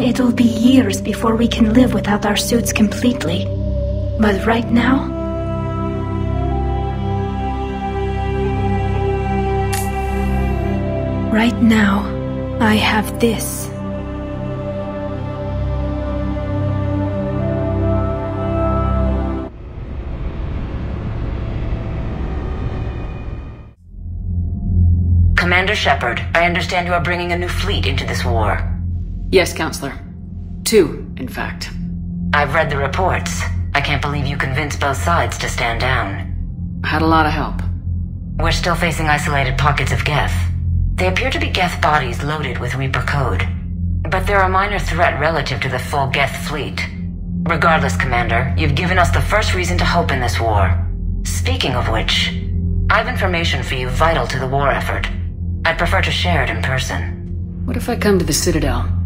It'll be years before we can live without our suits completely. But right now... Right now, I have this. Commander Shepard, I understand you are bringing a new fleet into this war. Yes, Councilor. Two, in fact. I've read the reports. I can't believe you convinced both sides to stand down. I had a lot of help. We're still facing isolated pockets of Geth. They appear to be Geth bodies loaded with Reaper code. But they're a minor threat relative to the full Geth fleet. Regardless, Commander, you've given us the first reason to hope in this war. Speaking of which, I have information for you vital to the war effort. I'd prefer to share it in person. What if I come to the Citadel?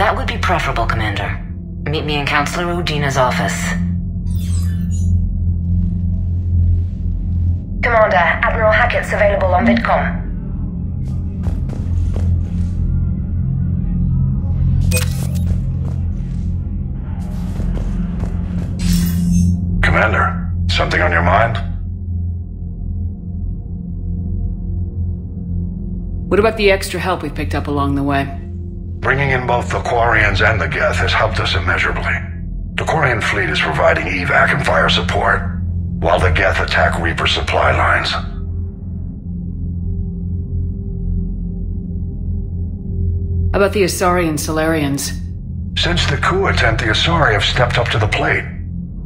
That would be preferable, Commander. Meet me in Councilor Udina's office. Commander, Admiral Hackett's available on VidCom. Commander, something on your mind? What about the extra help we picked up along the way? Bringing in both the Quarians and the Geth has helped us immeasurably. The Quarian fleet is providing evac and fire support, while the Geth attack Reaper supply lines. How about the Asari and Salarians. Since the coup attempt, the Asari have stepped up to the plate.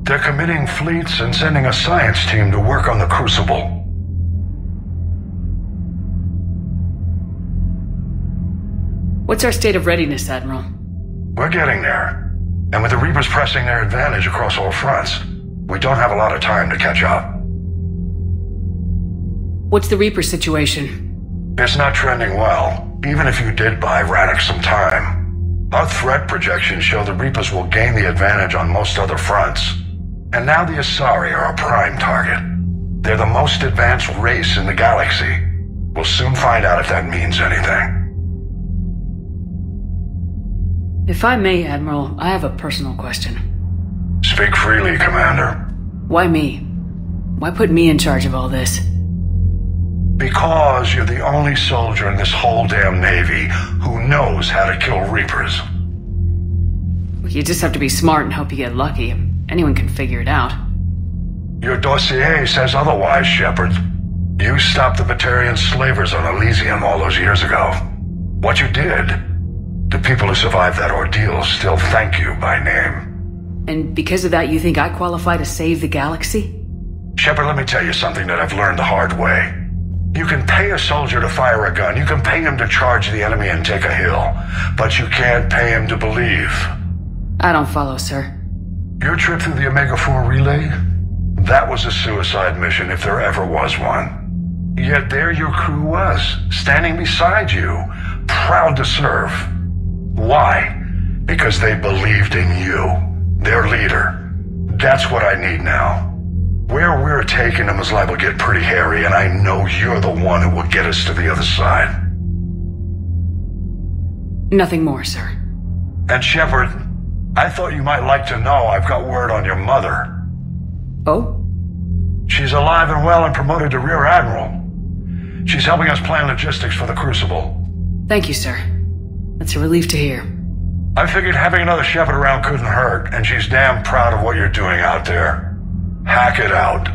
They're committing fleets and sending a science team to work on the Crucible. What's our state of readiness, Admiral? We're getting there. And with the Reapers pressing their advantage across all fronts, we don't have a lot of time to catch up. What's the Reaper situation? It's not trending well, even if you did buy Radix some time. Our threat projections show the Reapers will gain the advantage on most other fronts. And now the Asari are a prime target. They're the most advanced race in the galaxy. We'll soon find out if that means anything. If I may, Admiral, I have a personal question. Speak freely, Commander. Why me? Why put me in charge of all this? Because you're the only soldier in this whole damn Navy who knows how to kill Reapers. You just have to be smart and hope you get lucky. Anyone can figure it out. Your dossier says otherwise, Shepard. You stopped the Batarian slavers on Elysium all those years ago. What you did the people who survived that ordeal still thank you by name. And because of that, you think I qualify to save the galaxy? Shepard, let me tell you something that I've learned the hard way. You can pay a soldier to fire a gun, you can pay him to charge the enemy and take a hill, but you can't pay him to believe. I don't follow, sir. Your trip through the Omega-4 relay? That was a suicide mission if there ever was one. Yet there your crew was, standing beside you, proud to serve. Why? Because they believed in you, their leader. That's what I need now. Where we're taking them is liable to get pretty hairy, and I know you're the one who will get us to the other side. Nothing more, sir. And Shepard, I thought you might like to know I've got word on your mother. Oh? She's alive and well and promoted to Rear Admiral. She's helping us plan logistics for the Crucible. Thank you, sir. That's a relief to hear. I figured having another Shepard around couldn't hurt, and she's damn proud of what you're doing out there. Hackett out.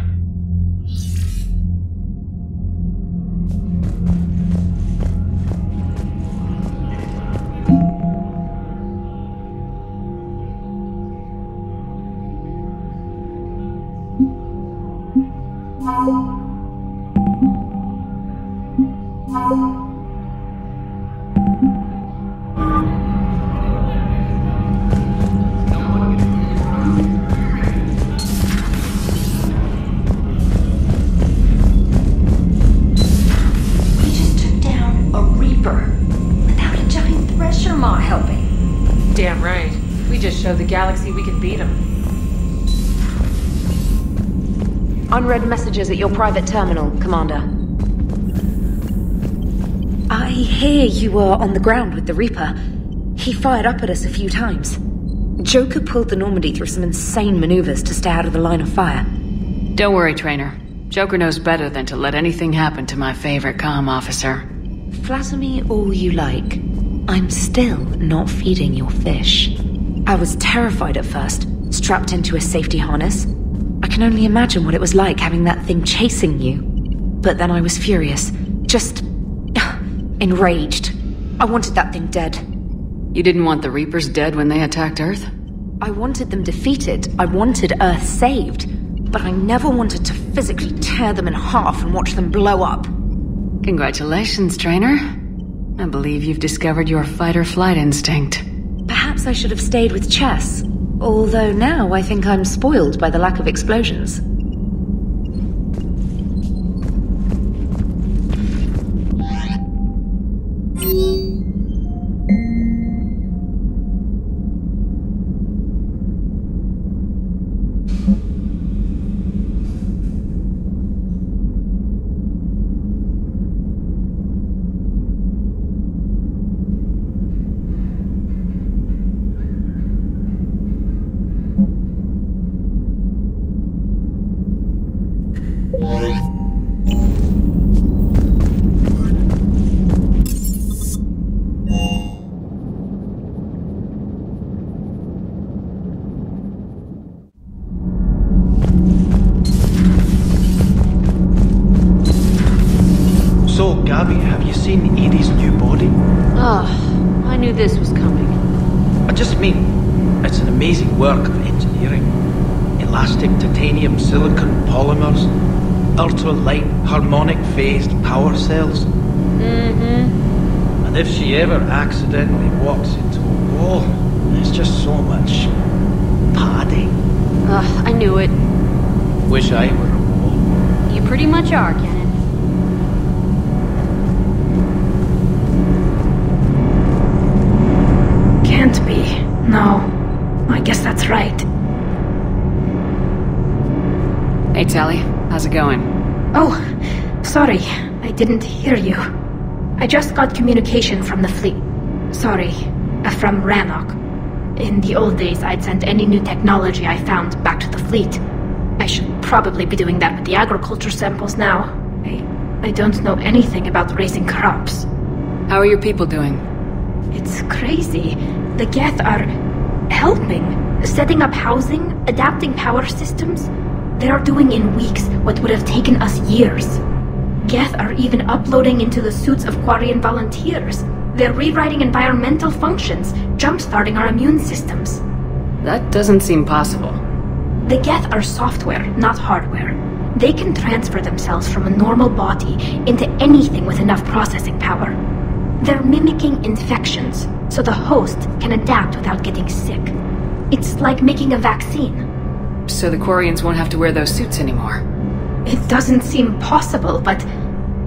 We just showed the galaxy we can beat them. Unread messages at your private terminal, Commander. I hear you were on the ground with the Reaper. He fired up at us a few times. Joker pulled the Normandy through some insane maneuvers to stay out of the line of fire. Don't worry, Traynor. Joker knows better than to let anything happen to my favorite comm officer. Flatter me all you like. I'm still not feeding your fish. I was terrified at first, strapped into a safety harness. I can only imagine what it was like having that thing chasing you. But then I was furious. Just. enraged. I wanted that thing dead. You didn't want the Reapers dead when they attacked Earth? I wanted them defeated. I wanted Earth saved. But I never wanted to physically tear them in half and watch them blow up. Congratulations, Traynor. I believe you've discovered your fight-or-flight instinct. Perhaps I should have stayed with chess. Although now I think I'm spoiled by the lack of explosions. This was coming. I just mean, it's an amazing work of engineering. Elastic titanium silicon polymers, ultra light harmonic phased power cells. Mm-hmm. And if she ever accidentally walks into a wall, there's just so much padding. Ugh, I knew it. Wish I were a wall. You pretty much are, Kenneth. Can't be. No. I guess that's right. Hey, Tali. How's it going? Oh, sorry. I didn't hear you. I just got communication from the fleet. Sorry. Uh, from Rannoch. In the old days, I'd sent any new technology I found back to the fleet. I should probably be doing that with the agriculture samples now. I, I don't know anything about raising crops. How are your people doing? It's crazy. The Geth are helping, setting up housing, adapting power systems. They are doing in weeks what would have taken us years. Geth are even uploading into the suits of Quarian volunteers. They're rewriting environmental functions, jump-starting our immune systems. That doesn't seem possible. The Geth are software, not hardware. They can transfer themselves from a normal body into anything with enough processing power. They're mimicking infections, so the host can adapt without getting sick. It's like making a vaccine. So the Quarians won't have to wear those suits anymore. It doesn't seem possible, but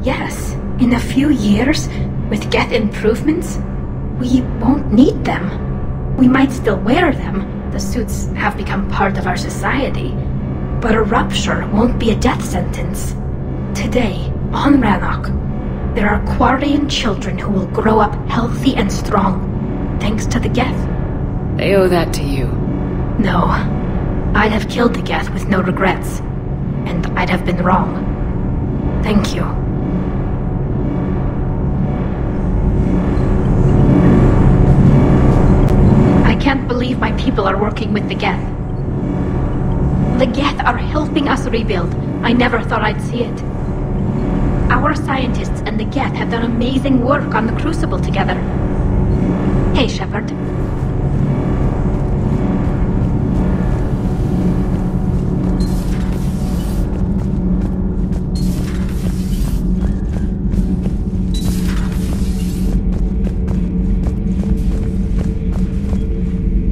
yes, in a few years, with Geth improvements, we won't need them. We might still wear them. The suits have become part of our society. But a rupture won't be a death sentence. Today, on Rannoch, there are Quarian children who will grow up healthy and strong, thanks to the Geth. They owe that to you. No, I'd have killed the Geth with no regrets, and I'd have been wrong. Thank you. I can't believe my people are working with the Geth. The Geth are helping us rebuild. I never thought I'd see it. Our scientists and the Geth have done amazing work on the Crucible together. Hey, Shepard.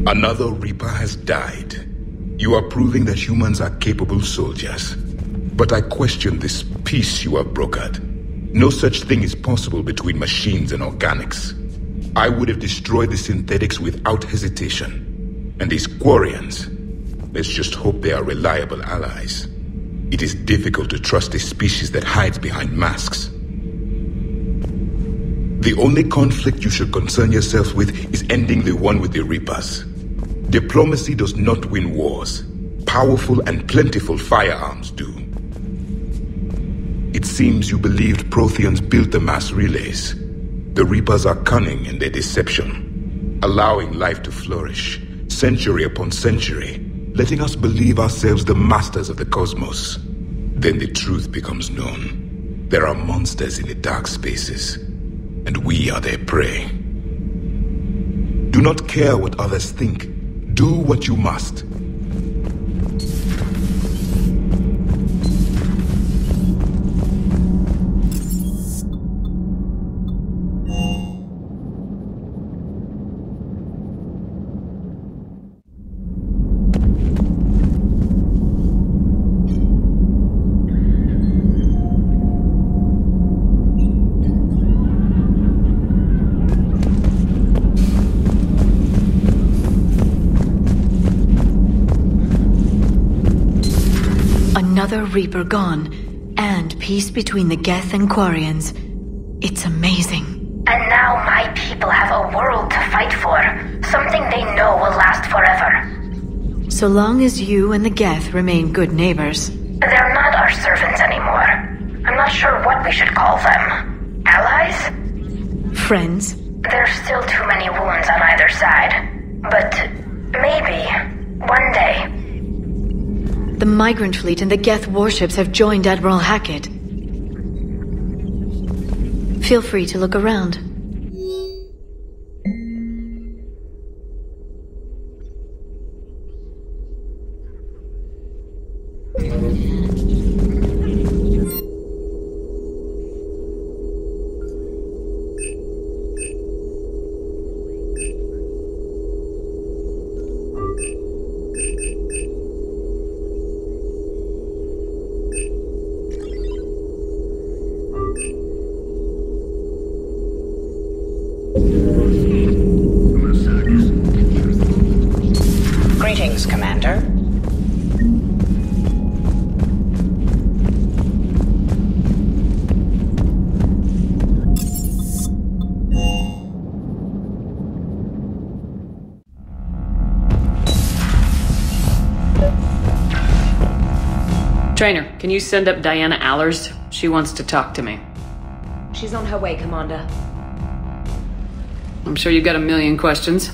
Another Reaper has died. You are proving that humans are capable soldiers. But I question this peace you have brokered. No such thing is possible between machines and organics. I would have destroyed the synthetics without hesitation. And these Quarians, let's just hope they are reliable allies. It is difficult to trust a species that hides behind masks. The only conflict you should concern yourself with is ending the one with the Reapers. Diplomacy does not win wars. Powerful and plentiful firearms do. It seems you believed Protheans built the mass relays. The Reapers are cunning in their deception, allowing life to flourish, century upon century, letting us believe ourselves the masters of the cosmos. Then the truth becomes known. There are monsters in the dark spaces, and we are their prey. Do not care what others think. Do what you must. Another Reaper gone, and peace between the Geth and Quarians. It's amazing. And now my people have a world to fight for. Something they know will last forever. So long as you and the Geth remain good neighbors. They're not our servants anymore. I'm not sure what we should call them. Allies? Friends? There's still too many wounds on either side. But maybe, one day, The migrant fleet and the Geth warships have joined Admiral Hackett. Feel free to look around. Traynor, can you send up Diana Allers? She wants to talk to me. She's on her way, Commander. I'm sure you've got a million questions.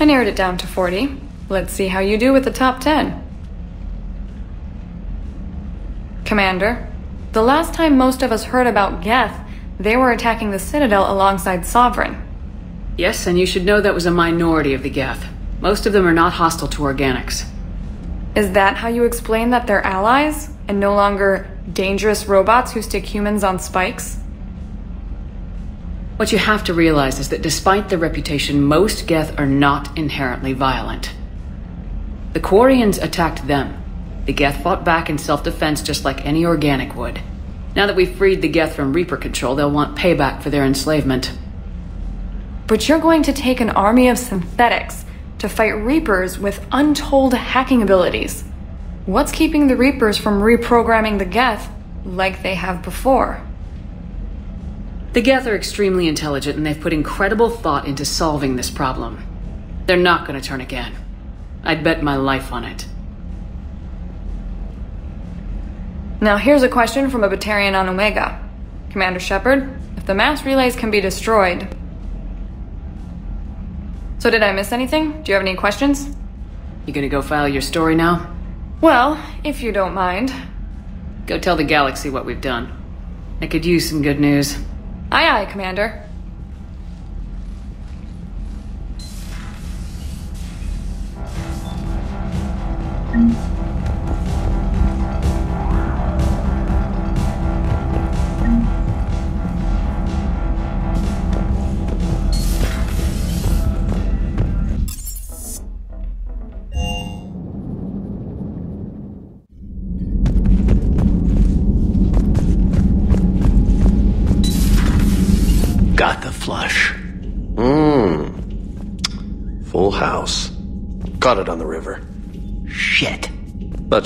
I narrowed it down to 40. Let's see how you do with the top 10. Commander, the last time most of us heard about Geth, they were attacking the Citadel alongside Sovereign. Yes, and you should know that was a minority of the Geth. Most of them are not hostile to organics. Is that how you explain that they're allies and no longer dangerous robots who stick humans on spikes? What you have to realize is that despite their reputation, most Geth are not inherently violent. The Quarians attacked them. The Geth fought back in self-defense just like any organic would. Now that we've freed the Geth from Reaper control, they'll want payback for their enslavement. But you're going to take an army of synthetics to fight Reapers with untold hacking abilities. What's keeping the Reapers from reprogramming the Geth like they have before? The Geth are extremely intelligent and they've put incredible thought into solving this problem. They're not going to turn again. I'd bet my life on it. Now, here's a question from a Batarian on Omega. Commander Shepard, if the mass relays can be destroyed. So, did I miss anything? Do you have any questions? You gonna go file your story now? Well, if you don't mind. Go tell the galaxy what we've done. I could use some good news. Aye, aye, Commander.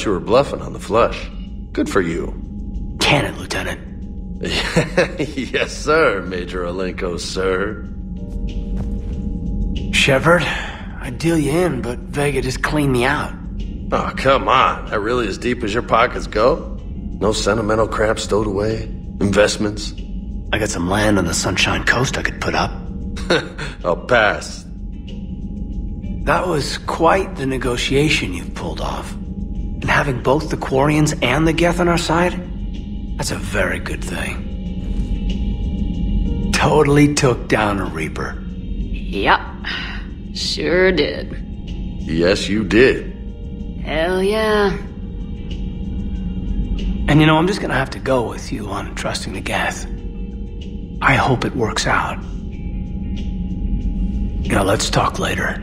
Thought you were bluffing on the flush. Good for you. Cannon, Lieutenant. yes, sir, Major Alenko, sir. Shepard, I'd deal you in, but Vega just cleaned me out. Oh, come on. That really as deep as your pockets go? No sentimental crap stowed away? Investments? I got some land on the Sunshine Coast I could put up. I'll pass. That was quite the negotiation you've pulled off. And having both the Quarians and the Geth on our side, that's a very good thing. Totally took down a Reaper. Yep. Sure did. Yes, you did. Hell yeah. And you know, I'm just gonna have to go with you on trusting the Geth. I hope it works out. You know, let's talk later.